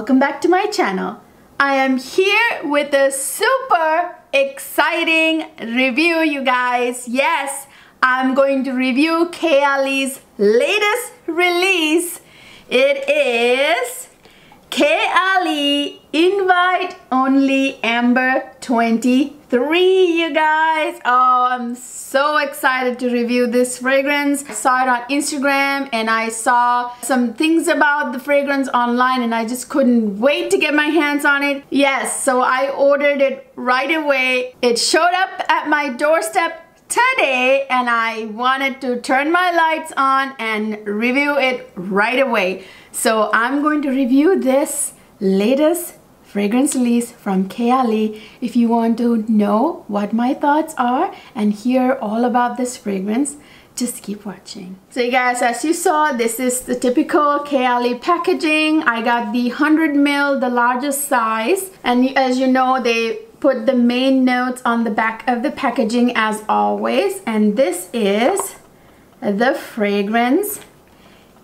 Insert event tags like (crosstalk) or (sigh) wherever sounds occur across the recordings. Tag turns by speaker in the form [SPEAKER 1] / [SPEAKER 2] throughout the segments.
[SPEAKER 1] welcome back to my channel. I am here with a super exciting review you guys. Yes, I'm going to review Kayali's latest release. It is Kayali Invite Only Amber 23, you guys. Oh, I'm so excited to review this fragrance. I saw it on Instagram and I saw some things about the fragrance online and I just couldn't wait to get my hands on it. Yes, so I ordered it right away. It showed up at my doorstep today and I wanted to turn my lights on and review it right away. So I'm going to review this latest fragrance release from Kayali. If you want to know what my thoughts are and hear all about this fragrance, just keep watching. So you guys, as you saw, this is the typical Kayali packaging. I got the 100 ml, the largest size. And as you know, they put the main notes on the back of the packaging as always. And this is the fragrance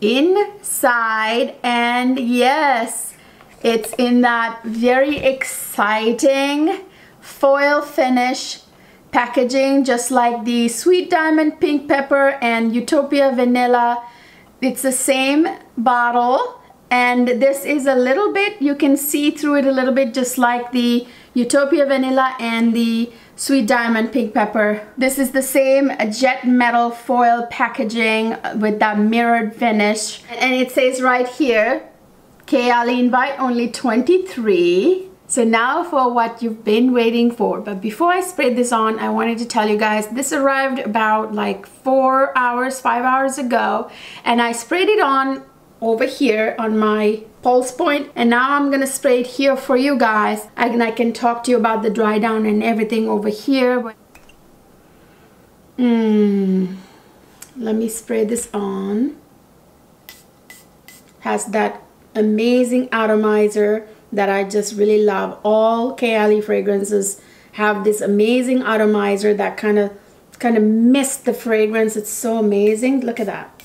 [SPEAKER 1] inside and yes it's in that very exciting foil finish packaging just like the sweet diamond pink pepper and utopia vanilla. It's the same bottle and this is a little bit you can see through it a little bit just like the utopia vanilla and the Sweet Diamond Pink Pepper. This is the same jet metal foil packaging with that mirrored finish. And it says right here, Kayali Invite only 23. So now for what you've been waiting for. But before I spray this on, I wanted to tell you guys, this arrived about like four hours, five hours ago. And I sprayed it on over here on my pulse point. And now I'm gonna spray it here for you guys. And I can talk to you about the dry down and everything over here. Mmm. let me spray this on. Has that amazing atomizer that I just really love. All Kayali fragrances have this amazing atomizer that kind of kind of mist the fragrance. It's so amazing. Look at that.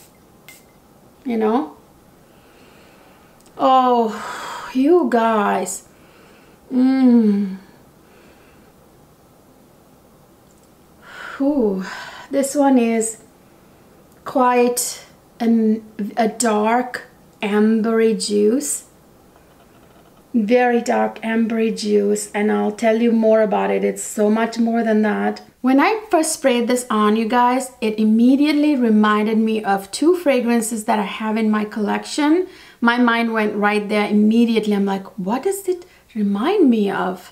[SPEAKER 1] You know Oh, you guys. Mmm. Ooh, this one is quite a dark ambery juice. Very dark ambery juice and I'll tell you more about it. It's so much more than that. When I first sprayed this on, you guys, it immediately reminded me of two fragrances that I have in my collection my mind went right there immediately. I'm like, what does it remind me of?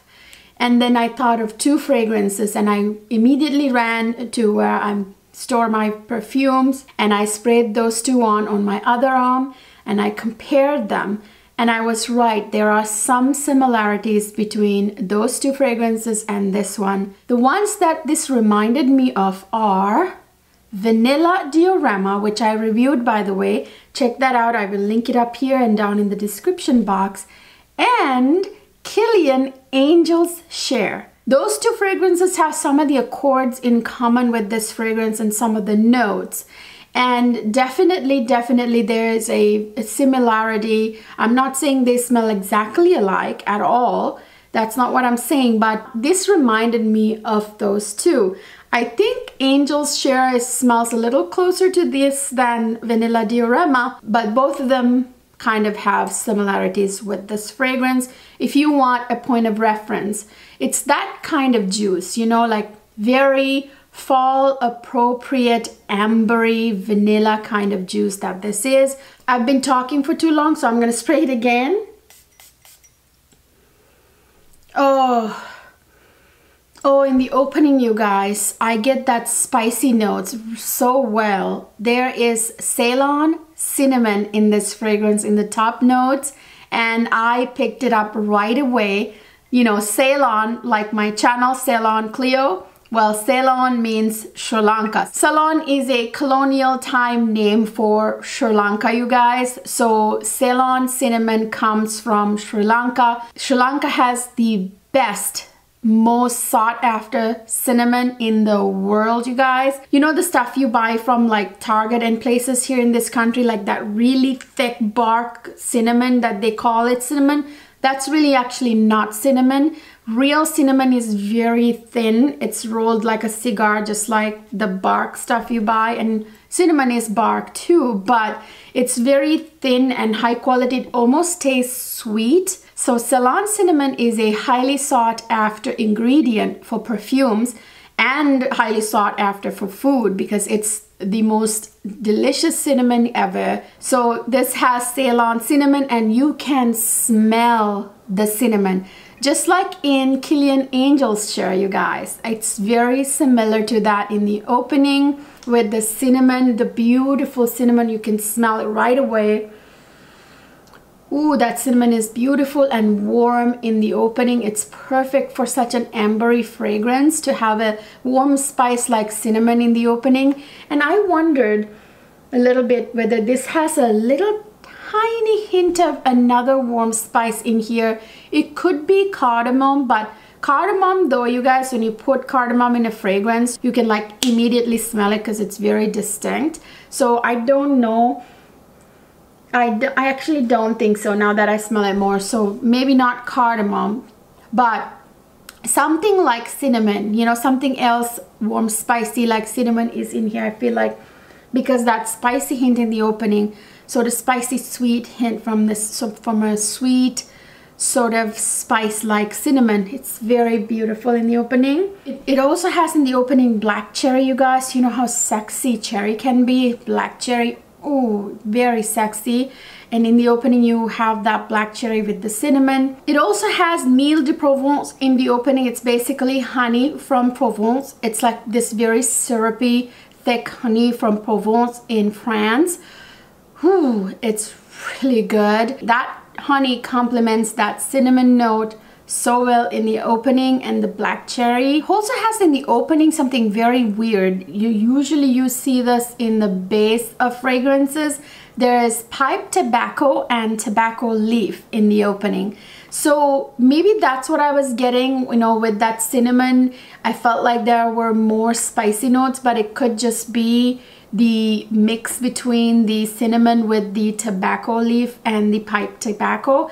[SPEAKER 1] And then I thought of two fragrances and I immediately ran to where I store my perfumes and I sprayed those two on on my other arm and I compared them and I was right, there are some similarities between those two fragrances and this one. The ones that this reminded me of are Vanilla Diorama, which I reviewed by the way. Check that out. I will link it up here and down in the description box. And Kilian Angel's Share. Those two fragrances have some of the accords in common with this fragrance and some of the notes. And definitely, definitely there is a, a similarity. I'm not saying they smell exactly alike at all. That's not what I'm saying, but this reminded me of those two. I think Angel's Share smells a little closer to this than Vanilla Diorama, but both of them kind of have similarities with this fragrance. If you want a point of reference, it's that kind of juice, you know, like very fall appropriate ambery vanilla kind of juice that this is. I've been talking for too long, so I'm gonna spray it again. Oh, Oh, in the opening, you guys, I get that spicy notes so well. There is Ceylon cinnamon in this fragrance in the top notes and I picked it up right away. You know, Ceylon, like my channel, Ceylon Cleo, well, Ceylon means Sri Lanka. Ceylon is a colonial time name for Sri Lanka, you guys. So Ceylon cinnamon comes from Sri Lanka. Sri Lanka has the best most sought after cinnamon in the world you guys. You know the stuff you buy from like target and places here in this country like that really thick bark cinnamon that they call it cinnamon? That's really actually not cinnamon real cinnamon is very thin it's rolled like a cigar just like the bark stuff you buy and cinnamon is bark too but it's very thin and high quality it almost tastes sweet so Ceylon cinnamon is a highly sought after ingredient for perfumes and highly sought after for food because it's the most delicious cinnamon ever. So this has Ceylon cinnamon and you can smell the cinnamon. Just like in Kilian Angel's share, you guys. It's very similar to that in the opening with the cinnamon, the beautiful cinnamon. You can smell it right away. Ooh, that cinnamon is beautiful and warm in the opening. It's perfect for such an ambery fragrance to have a warm spice like cinnamon in the opening. And I wondered a little bit whether this has a little tiny hint of another warm spice in here. It could be cardamom, but cardamom though, you guys, when you put cardamom in a fragrance, you can like immediately smell it because it's very distinct. So I don't know I, I actually don't think so now that I smell it more. So maybe not cardamom, but something like cinnamon, you know, something else warm, spicy like cinnamon is in here. I feel like because that spicy hint in the opening, so the spicy sweet hint from this, so from a sweet sort of spice like cinnamon. It's very beautiful in the opening. It, it also has in the opening black cherry, you guys. You know how sexy cherry can be. Black cherry oh very sexy and in the opening you have that black cherry with the cinnamon it also has Miel de Provence in the opening it's basically honey from Provence it's like this very syrupy thick honey from Provence in France Whew, it's really good. That honey complements that cinnamon note so well in the opening and the black cherry. Also has in the opening something very weird. You usually you see this in the base of fragrances. There's pipe tobacco and tobacco leaf in the opening. So maybe that's what I was getting you know with that cinnamon. I felt like there were more spicy notes but it could just be the mix between the cinnamon with the tobacco leaf and the pipe tobacco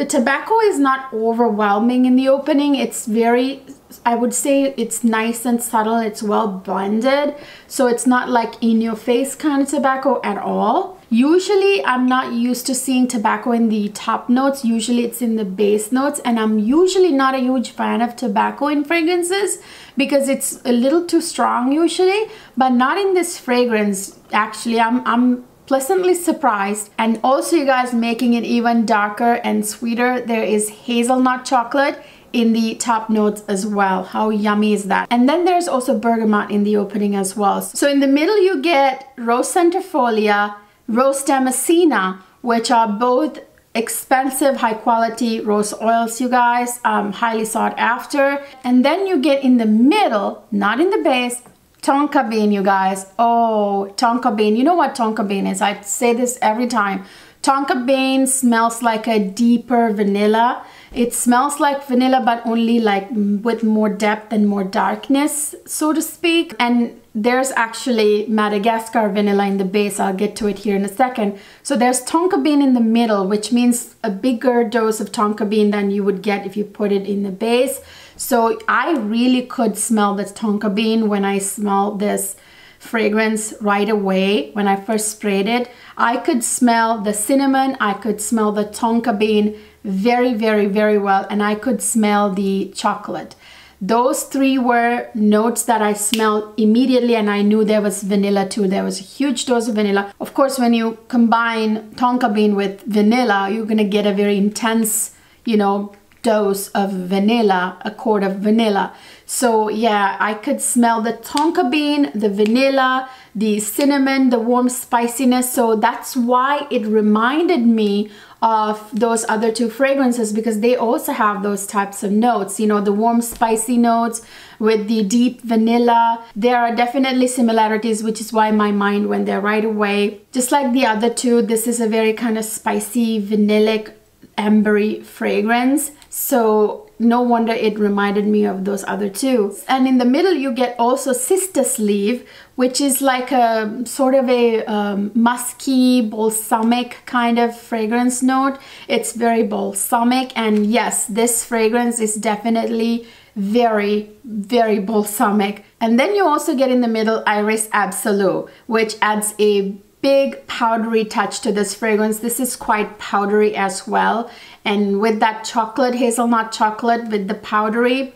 [SPEAKER 1] the tobacco is not overwhelming in the opening. It's very, I would say it's nice and subtle. It's well blended. So it's not like in your face kind of tobacco at all. Usually I'm not used to seeing tobacco in the top notes. Usually it's in the base notes. And I'm usually not a huge fan of tobacco in fragrances because it's a little too strong usually, but not in this fragrance. Actually, I'm, I'm pleasantly surprised. And also you guys making it even darker and sweeter. There is hazelnut chocolate in the top notes as well. How yummy is that? And then there's also bergamot in the opening as well. So in the middle you get rose centifolia rose damascena which are both expensive high quality rose oils you guys um, highly sought after and then you get in the middle not in the base Tonka bean, you guys. Oh, tonka bean. You know what tonka bean is? I say this every time. Tonka bean smells like a deeper vanilla. It smells like vanilla, but only like with more depth and more darkness, so to speak. And there's actually Madagascar vanilla in the base. I'll get to it here in a second. So there's tonka bean in the middle, which means a bigger dose of tonka bean than you would get if you put it in the base. So I really could smell the tonka bean when I smelled this fragrance right away when I first sprayed it. I could smell the cinnamon, I could smell the tonka bean very, very, very well, and I could smell the chocolate. Those three were notes that I smelled immediately and I knew there was vanilla too. There was a huge dose of vanilla. Of course, when you combine tonka bean with vanilla, you're gonna get a very intense, you know, dose of vanilla, a quart of vanilla. So yeah, I could smell the tonka bean, the vanilla, the cinnamon, the warm spiciness. So that's why it reminded me of those other two fragrances because they also have those types of notes you know the warm spicy notes with the deep vanilla there are definitely similarities which is why my mind went there right away just like the other two this is a very kind of spicy vanillic ambery fragrance. So no wonder it reminded me of those other two. And in the middle, you get also Cistus Leaf, which is like a sort of a um, musky, balsamic kind of fragrance note. It's very balsamic. And yes, this fragrance is definitely very, very balsamic. And then you also get in the middle Iris Absolute, which adds a big powdery touch to this fragrance. This is quite powdery as well. And with that chocolate, hazelnut chocolate with the powdery,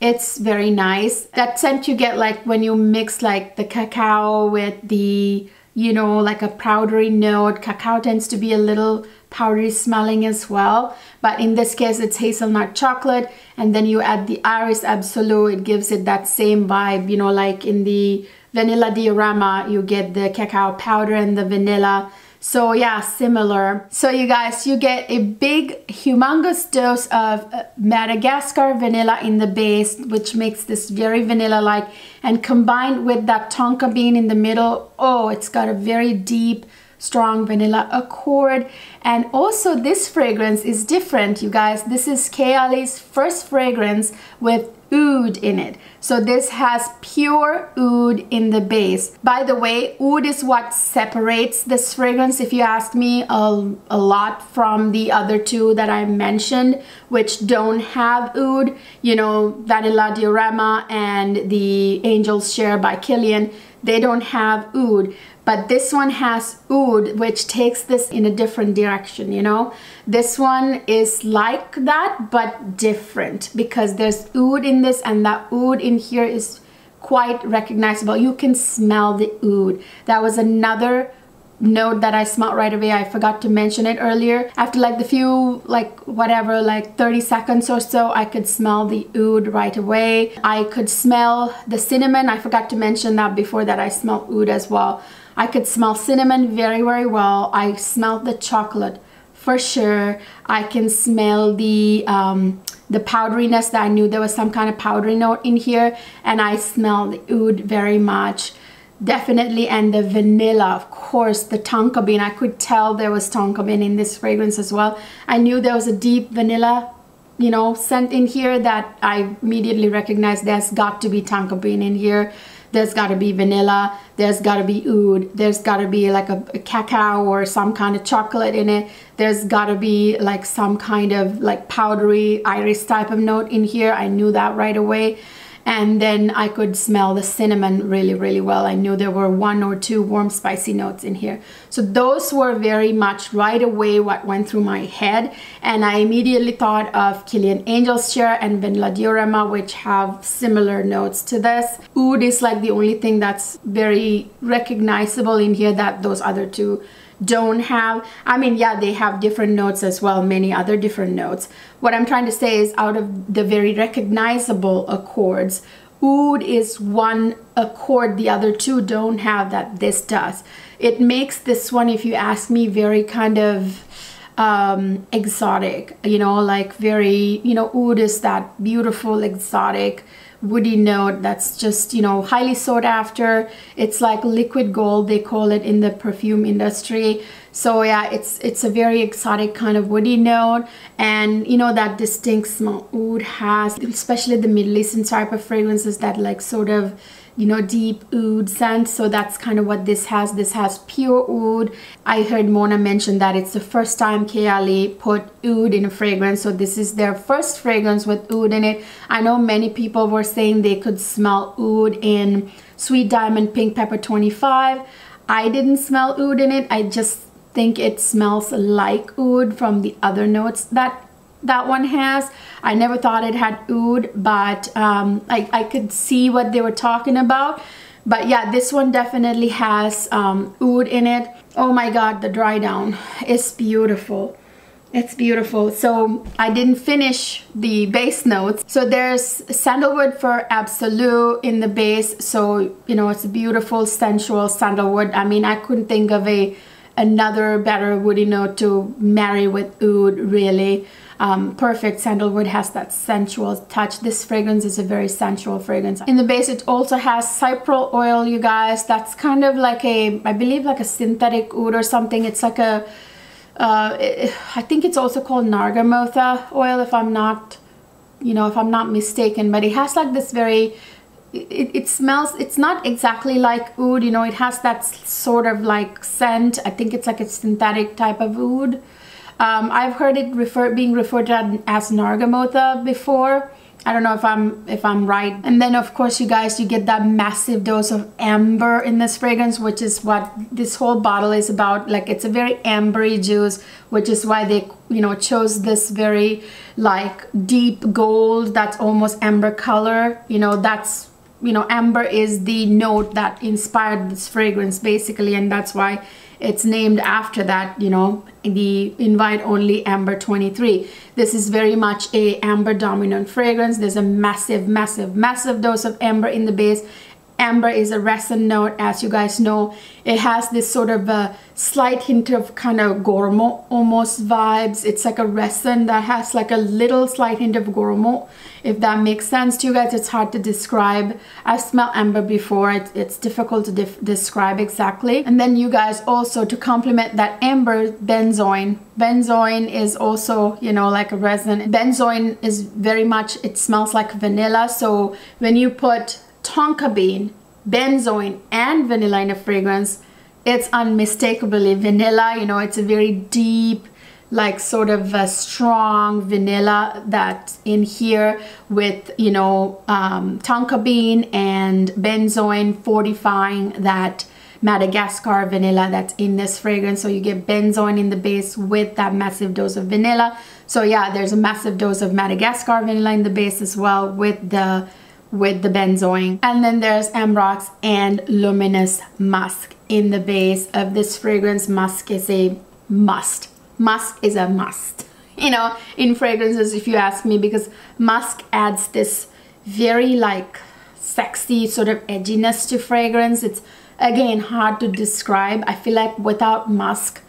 [SPEAKER 1] it's very nice. That scent you get like when you mix like the cacao with the, you know, like a powdery note. Cacao tends to be a little powdery smelling as well. But in this case, it's hazelnut chocolate. And then you add the Iris Absolute. It gives it that same vibe, you know, like in the vanilla diorama you get the cacao powder and the vanilla. So yeah similar. So you guys you get a big humongous dose of uh, Madagascar vanilla in the base which makes this very vanilla like and combined with that tonka bean in the middle oh it's got a very deep strong vanilla accord. And also this fragrance is different you guys. This is Kayali's first fragrance with oud in it. So this has pure oud in the base. By the way, oud is what separates this fragrance, if you ask me, a, a lot from the other two that I mentioned, which don't have oud. You know, Vanilla Diorama and the Angel's Share by Kilian, they don't have oud but this one has oud which takes this in a different direction you know this one is like that but different because there's oud in this and that oud in here is quite recognizable you can smell the oud that was another note that I smelled right away. I forgot to mention it earlier. After like the few, like whatever, like 30 seconds or so, I could smell the oud right away. I could smell the cinnamon. I forgot to mention that before that I smelled oud as well. I could smell cinnamon very, very well. I smelled the chocolate for sure. I can smell the um, the powderiness that I knew there was some kind of powdery note in here and I smelled oud very much. Definitely and the vanilla of course the tonka bean. I could tell there was tonka bean in this fragrance as well. I knew there was a deep vanilla you know scent in here that I immediately recognized there's got to be tonka bean in here there's got to be vanilla there's got to be oud there's got to be like a, a, cacao or some kind of chocolate in it. There's got to be like some kind of like powdery iris type of note in here. I knew that right away and then I could smell the cinnamon really really well. I knew there were one or two warm spicy notes in here. So those were very much right away what went through my head. And I immediately thought of Kilian Angel's Share and Vanilla Diorama which have similar notes to this. Oud is like the only thing that's very recognizable in here that those other two don't have I mean yeah they have different notes as well many other different notes. What I'm trying to say is out of the very recognizable accords oud is one accord the other two don't have that this does. It makes this one if you ask me very kind of um, exotic you know like very you know oud is that beautiful exotic woody note that's just you know highly sought after. It's like liquid gold they call it in the perfume industry. So yeah it's it's a very exotic kind of woody note. And you know that distinct smell oud has especially the middle eastern type of fragrances that like sort of you know deep oud scent. So that's kind of what this has. This has pure oud. I heard mona mention that it's the first time Kayali put oud in a fragrance. So this is their first fragrance with oud in it. I know many people were saying they could smell oud in sweet diamond pink pepper 25 i didn't smell oud in it. I just think it smells like oud from the other notes that that one has. I never thought it had oud, but um, I, I could see what they were talking about. But yeah, this one definitely has um, oud in it. Oh my God, the dry down is beautiful. It's beautiful. So I didn't finish the base notes. So there's sandalwood for absolute in the base. So, you know, it's a beautiful sensual sandalwood. I mean, I couldn't think of a another better woody note to marry with oud really um, perfect sandalwood has that sensual touch. This fragrance is a very sensual fragrance. In the base it also has cypriol oil you guys. That's kind of like a I believe like a synthetic oud or something. It's like a uh, I think it's also called Nargamotha oil if I'm not you know, if I'm not mistaken, but it has like this very, it, it smells, it's not exactly like oud, you know, it has that sort of like scent. I think it's like a synthetic type of oud. Um, I've heard it refer, being referred to as Nargamotha before. I don't know if I'm if I'm right. And then of course you guys you get that massive dose of amber in this fragrance which is what this whole bottle is about. Like it's a very ambery juice which is why they you know chose this very like deep gold that's almost amber color. You know that's you know amber is the note that inspired this fragrance basically and that's why it's named after that you know the invite only amber 23 this is very much a amber dominant fragrance. There's a massive massive massive dose of amber in the base amber is a resin note as you guys know. It has this sort of a slight hint of kind of gourmand almost vibes. It's like a resin that has like a little slight hint of gourmand if that makes sense to you guys. It's hard to describe. I've smelled amber before. It, it's difficult to describe exactly. And then you guys also to complement that amber benzoin. Benzoin is also you know like a resin. Benzoin is very much it smells like vanilla. So when you put tonka bean, benzoin, and vanilla in a fragrance, it's unmistakably vanilla. You know, it's a very deep, like sort of a strong vanilla that's in here with, you know, um, tonka bean and benzoin fortifying that Madagascar vanilla that's in this fragrance. So you get benzoin in the base with that massive dose of vanilla. So yeah, there's a massive dose of Madagascar vanilla in the base as well with the with the benzoin. And then there's Ambrox and Luminous Musk in the base of this fragrance. Musk is a must. Musk is a must, (laughs) you know, in fragrances if you ask me because musk adds this very like sexy sort of edginess to fragrance. It's again hard to describe. I feel like without musk,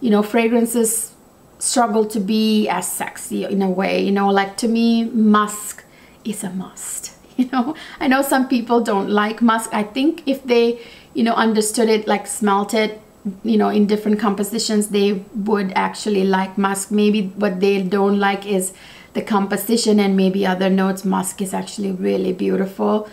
[SPEAKER 1] you know, fragrances struggle to be as sexy in a way, you know, like to me, musk is a must. You know? I know some people don't like musk i think if they you know understood it like smelt it you know in different compositions they would actually like musk maybe what they don't like is the composition and maybe other notes. Musk is actually really beautiful.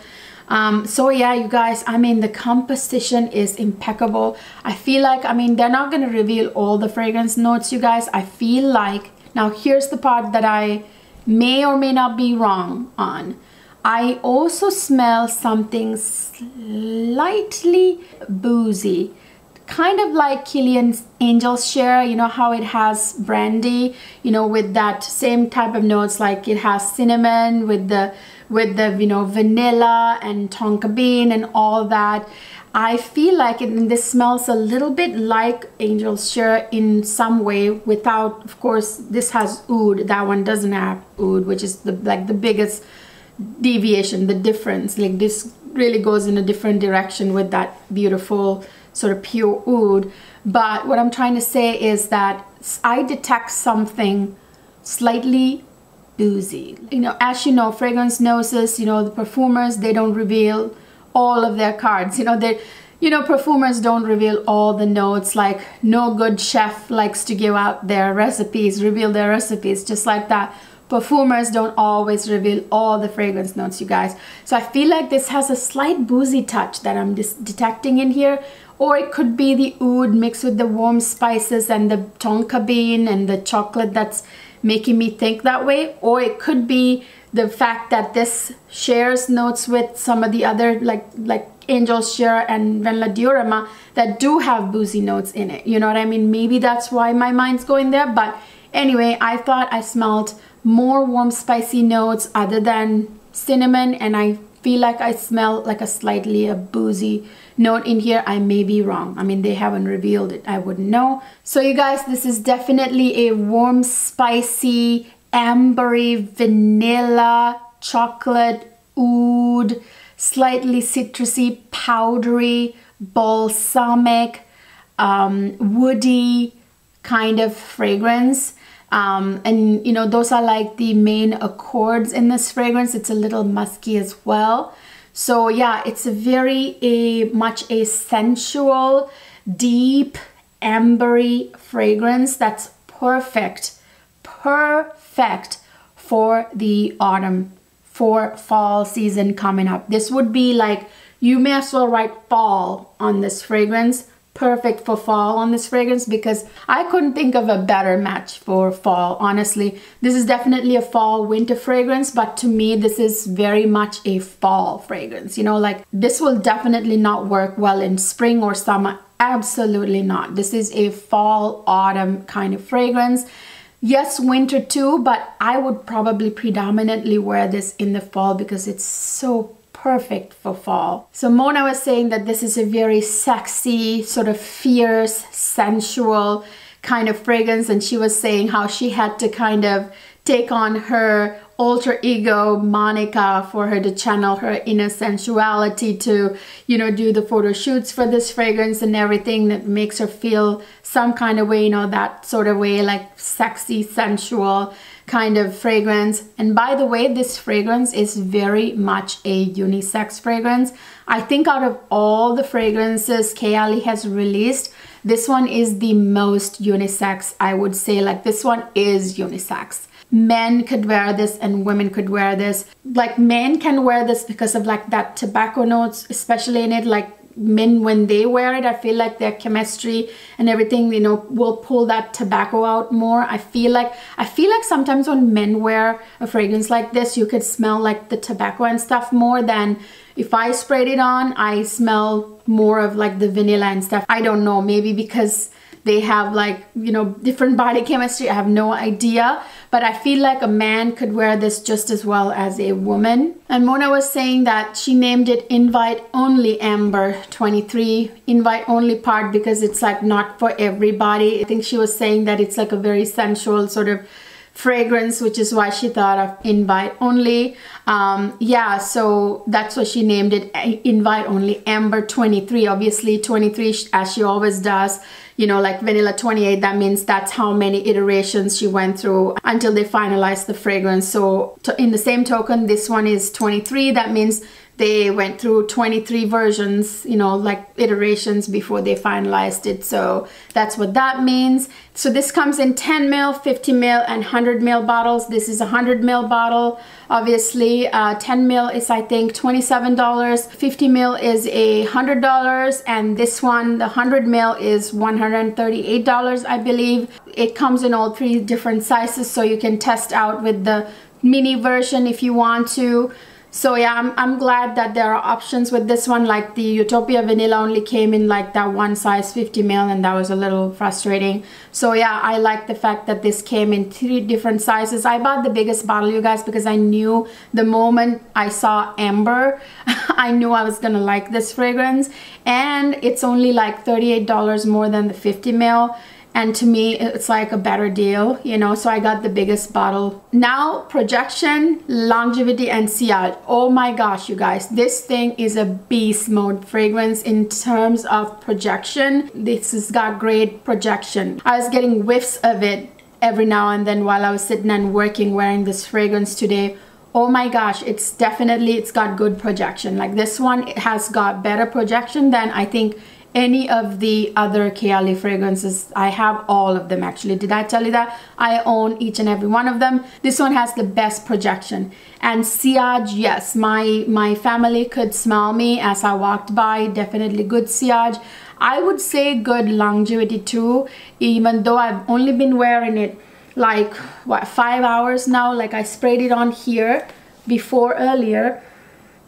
[SPEAKER 1] Um, so yeah you guys I mean the composition is impeccable. I feel like I mean they're not gonna reveal all the fragrance notes you guys. I feel like now here's the part that I may or may not be wrong on I also smell something slightly boozy kind of like Kilian's Angel's Share, you know how it has brandy, you know, with that same type of notes, like it has cinnamon with the, with the, you know, vanilla and tonka bean and all that. I feel like it, this smells a little bit like Angel's Share in some way without, of course, this has oud, that one doesn't have oud, which is the, like the biggest deviation, the difference. Like this really goes in a different direction with that beautiful sort of pure oud. But what I'm trying to say is that I detect something slightly boozy. You know, as you know, fragrance noses, you know, the perfumers, they don't reveal all of their cards. You know, they you know, perfumers don't reveal all the notes like no good chef likes to give out their recipes, reveal their recipes just like that perfumers don't always reveal all the fragrance notes you guys. So I feel like this has a slight boozy touch that I'm just detecting in here. Or it could be the oud mixed with the warm spices and the tonka bean and the chocolate that's making me think that way. Or it could be the fact that this shares notes with some of the other like like Angel's Share and Vanilla Diorama that do have boozy notes in it. You know what I mean? Maybe that's why my mind's going there but anyway I thought I smelled more warm spicy notes other than cinnamon and I feel like I smell like a slightly a boozy note in here. I may be wrong. I mean, they haven't revealed it. I wouldn't know. So you guys, this is definitely a warm, spicy, ambery, vanilla, chocolate, oud, slightly citrusy, powdery, balsamic, um, woody kind of fragrance um, and you know those are like the main accords in this fragrance. It's a little musky as well. So yeah it's a very a much a sensual deep ambery fragrance that's perfect perfect for the autumn, for fall season coming up. This would be like, you may as well write fall on this fragrance perfect for fall on this fragrance because I couldn't think of a better match for fall honestly. This is definitely a fall winter fragrance but to me this is very much a fall fragrance you know like this will definitely not work well in spring or summer. Absolutely not. This is a fall autumn kind of fragrance. Yes winter too but I would probably predominantly wear this in the fall because it's so perfect for fall. So Mona was saying that this is a very sexy, sort of fierce, sensual kind of fragrance and she was saying how she had to kind of take on her alter ego Monica for her to channel her inner sensuality to you know do the photo shoots for this fragrance and everything that makes her feel some kind of way you know that sort of way like sexy sensual kind of fragrance. And by the way, this fragrance is very much a unisex fragrance. I think out of all the fragrances Kayali has released, this one is the most unisex, I would say. Like this one is unisex. Men could wear this and women could wear this. Like men can wear this because of like that tobacco notes, especially in it. Like men when they wear it i feel like their chemistry and everything you know will pull that tobacco out more i feel like i feel like sometimes when men wear a fragrance like this you could smell like the tobacco and stuff more than if i sprayed it on i smell more of like the vanilla and stuff i don't know maybe because they have like you know different body chemistry. I have no idea. But i feel like a man could wear this just as well as a woman. And mona was saying that she named it invite only amber 23 invite only part because it's like not for everybody. I think she was saying that it's like a very sensual sort of fragrance which is why she thought of invite only um, yeah so that's what she named it invite only amber 23 obviously 23 as she always does you know, like vanilla 28, that means that's how many iterations she went through until they finalized the fragrance. So in the same token, this one is 23. That means they went through 23 versions, you know, like iterations before they finalized it. So that's what that means. So this comes in 10 ml, 50 ml, and 100 ml bottles. This is a 100 ml bottle. Obviously, uh, 10 ml is, I think, $27. 50 ml is a $100. And this one, the 100 ml is $138, I believe. It comes in all three different sizes, so you can test out with the mini version if you want to so yeah I'm, I'm glad that there are options with this one. Like the Utopia vanilla only came in like that one size 50 mil and that was a little frustrating. So yeah I like the fact that this came in three different sizes. I bought the biggest bottle you guys because I knew the moment I saw amber (laughs) I knew I was gonna like this fragrance. And it's only like $38 more than the 50 mil and to me it's like a better deal you know? So I got the biggest bottle. Now projection longevity and sillage oh my gosh you guys. This thing is a beast mode fragrance in terms of projection. This has got great projection. I was getting whiffs of it every now and then while I was sitting and working wearing this fragrance today. Oh my gosh it's definitely it's got good projection. Like this one it has got better projection than I think any of the other Kayali fragrances. I have all of them actually. Did I tell you that? I own each and every one of them. This one has the best projection. And sillage, yes, my, my family could smell me as I walked by. Definitely good sillage. I would say good longevity too, even though I've only been wearing it like, what, five hours now? Like I sprayed it on here before earlier.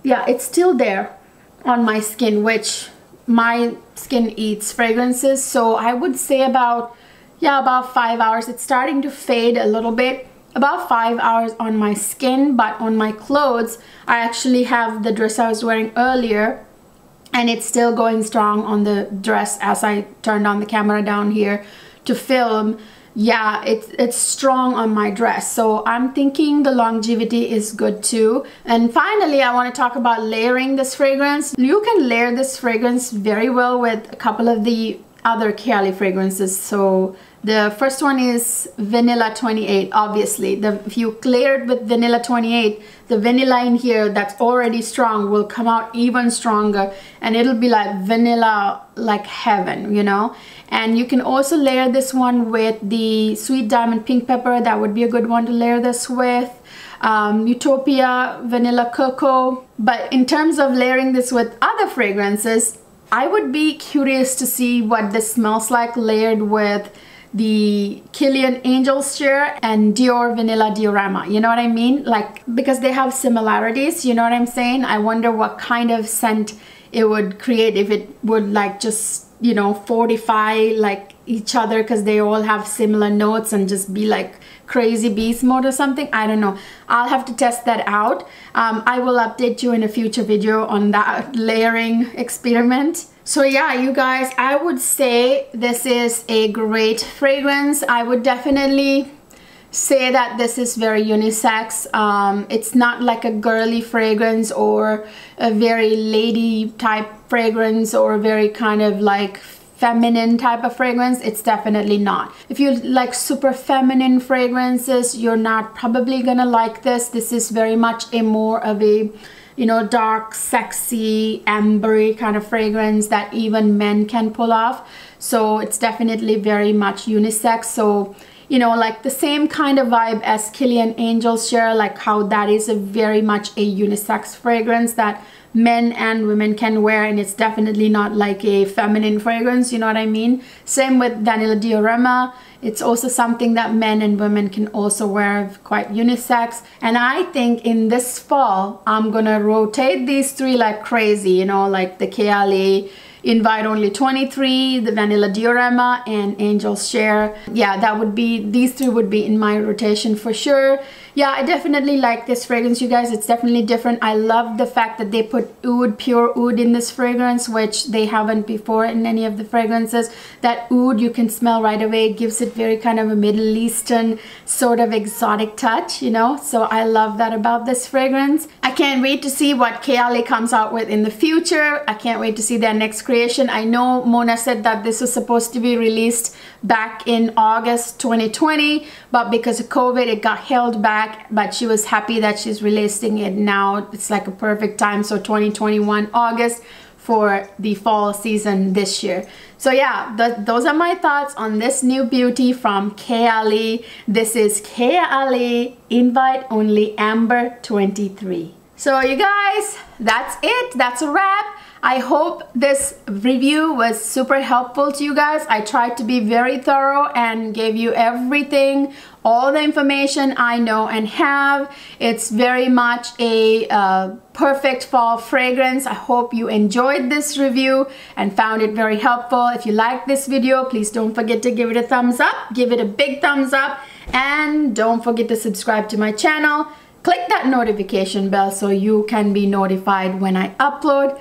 [SPEAKER 1] Yeah, it's still there on my skin, which my skin eats fragrances so I would say about yeah about five hours. It's starting to fade a little bit. About five hours on my skin but on my clothes I actually have the dress I was wearing earlier and it's still going strong on the dress as I turned on the camera down here to film yeah it's it's strong on my dress. So i'm thinking the longevity is good too. And finally i want to talk about layering this fragrance. You can layer this fragrance very well with a couple of the other Kayali fragrances. So the first one is vanilla 28 obviously. The if you clear it with vanilla 28 the vanilla in here that's already strong will come out even stronger and it'll be like vanilla like heaven you know? And you can also layer this one with the sweet diamond pink pepper. That would be a good one to layer this with. Um, Utopia Vanilla Cocoa. But in terms of layering this with other fragrances, I would be curious to see what this smells like layered with the Kilian Angel's Share and Dior Vanilla Diorama. You know what I mean? Like, because they have similarities, you know what I'm saying? I wonder what kind of scent it would create if it would like just, you know, fortify like each other because they all have similar notes and just be like crazy beast mode or something i don't know i'll have to test that out um, i will update you in a future video on that layering (laughs) experiment so yeah you guys i would say this is a great fragrance. I would definitely say that this is very unisex. Um, it's not like a girly fragrance or a very lady type fragrance or a very kind of like feminine type of fragrance. It's definitely not. If you like super feminine fragrances you're not probably gonna like this. This is very much a more of a you know dark sexy ambery kind of fragrance that even men can pull off. So it's definitely very much unisex. So you know like the same kind of vibe as Kilian Angel's Share like how that is a very much a unisex fragrance that men and women can wear and it's definitely not like a feminine fragrance you know what I mean? Same with Vanilla Diorama it's also something that men and women can also wear quite unisex. And I think in this fall I'm gonna rotate these three like crazy you know like the Kayali invite only 23 the vanilla diorama and angel's share. Yeah that would be these three would be in my rotation for sure yeah i definitely like this fragrance you guys. It's definitely different. I love the fact that they put oud pure oud in this fragrance which they haven't before in any of the fragrances. That oud you can smell right away. It gives it very kind of a middle eastern sort of exotic touch you know? So i love that about this fragrance. I can't wait to see what Kayali comes out with in the future. I can't wait to see their next creation. I know mona said that this was supposed to be released back in august 2020 but because of covid it got held back but she was happy that she's releasing it now. It's like a perfect time. So 2021 August for the fall season this year. So yeah th those are my thoughts on this new beauty from Kayali this is Kayali invite only amber 23 so you guys that's it. That's a wrap I hope this review was super helpful to you guys. I tried to be very thorough and gave you everything, all the information I know and have. It's very much a uh, perfect fall fragrance. I hope you enjoyed this review and found it very helpful. If you liked this video, please don't forget to give it a thumbs up. Give it a big thumbs up and don't forget to subscribe to my channel. Click that notification bell so you can be notified when I upload.